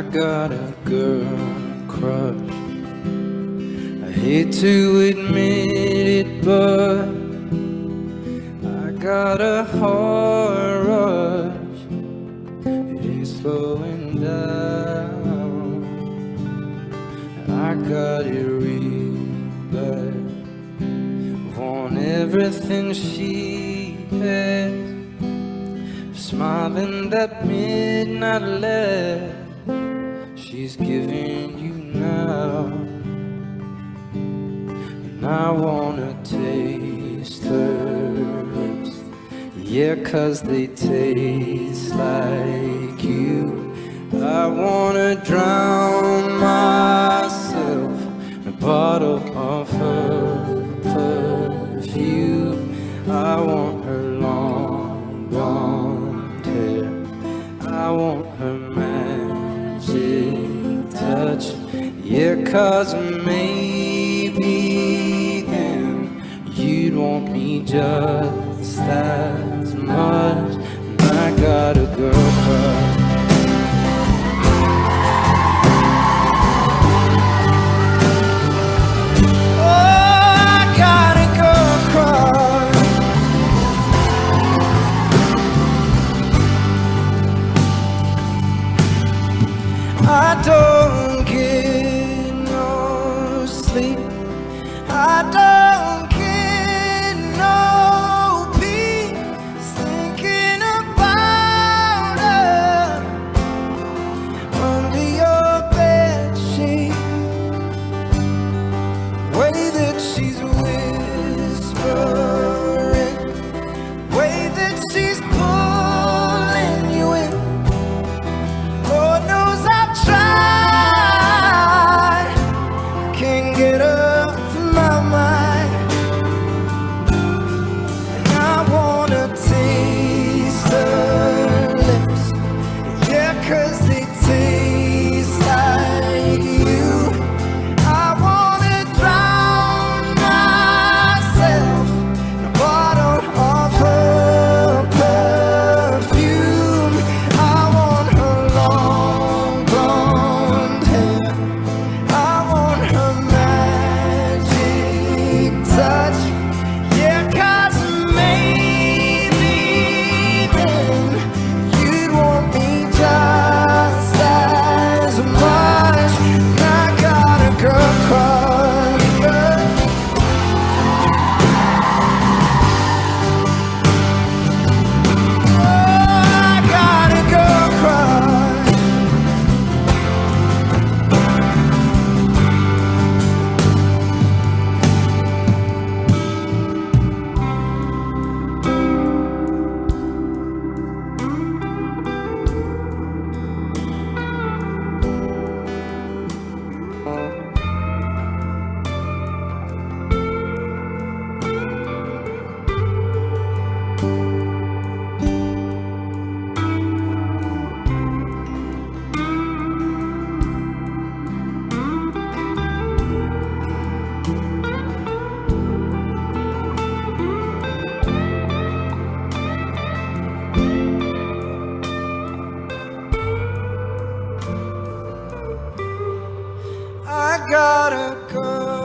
I got a girl crush. I hate to admit it, but I got a heart rush. It is slowing down. I got it real bad. Want everything she has. Smiling that midnight laugh she's giving you now. And I wanna taste her lips. Yeah, cause they taste like you. I wanna drown myself cause maybe then you'd want me just as much. And I got a girl crush. Oh. I don't I I got